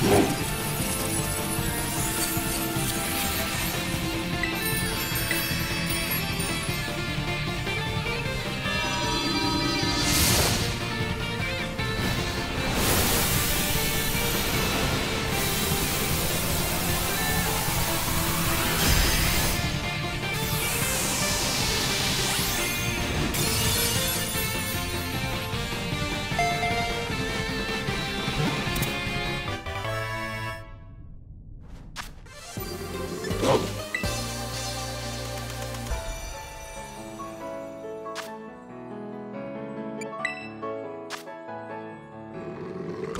Thank.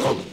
Kol.